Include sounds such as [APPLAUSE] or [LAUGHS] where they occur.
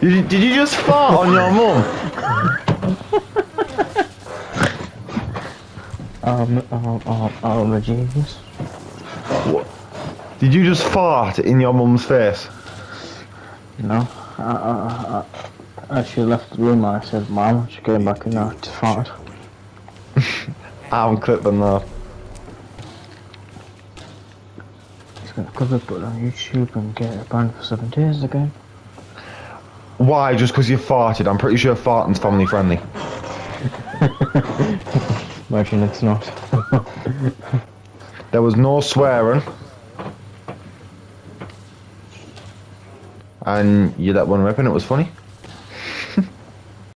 Did [LAUGHS] you, did you just fart on your mum? [LAUGHS] Um, um, um, I'm a genius. Did you just fart in your mum's face? No, I, I, I, as she left the room, I said, Mom, she came back and I to fart. I'm clipping that. He's gonna cover it on YouTube and get it banned for seven days again. Why? Just because you farted? I'm pretty sure farting's family friendly. [LAUGHS] Imagine it's not. There was no swearing. And you let one rip and it was funny.